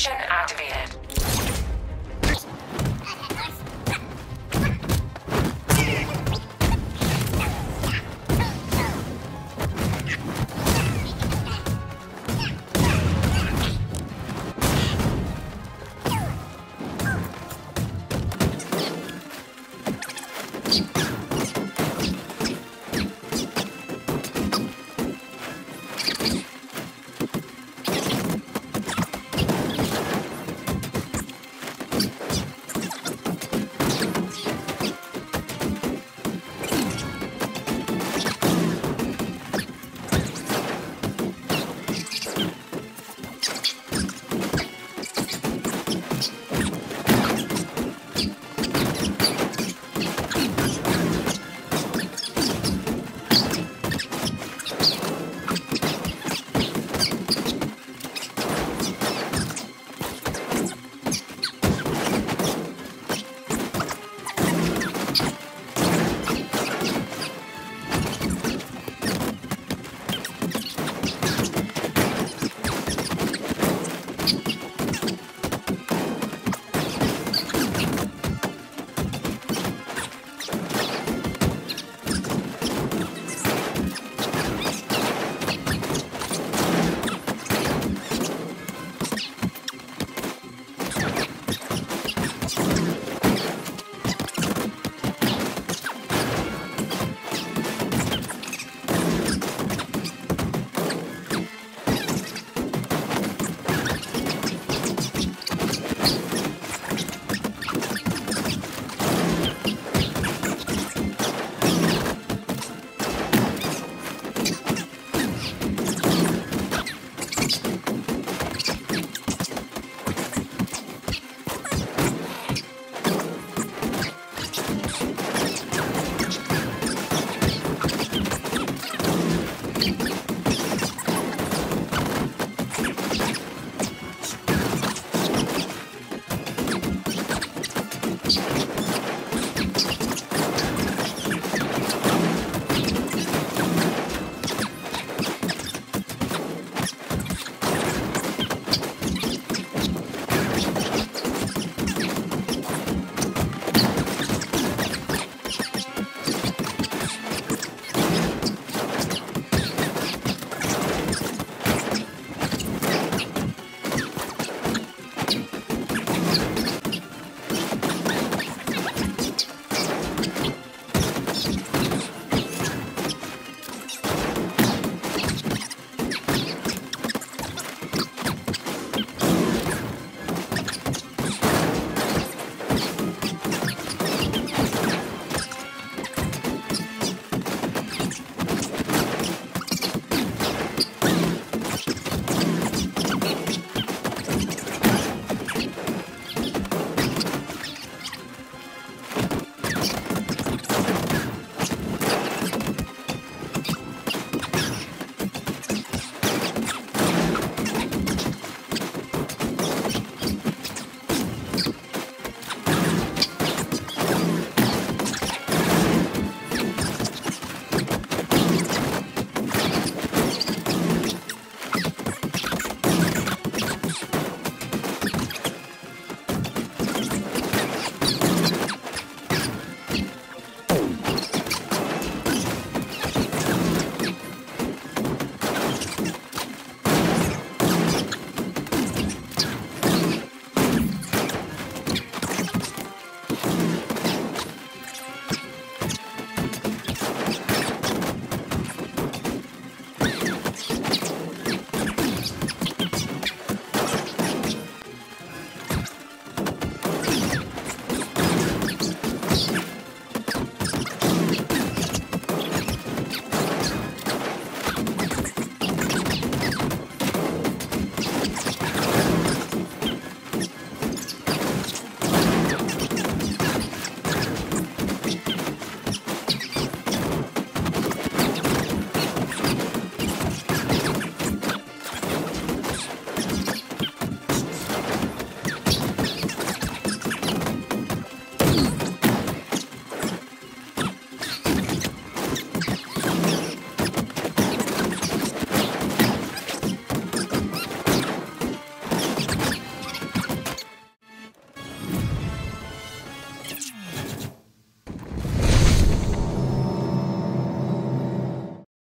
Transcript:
Ignition activated.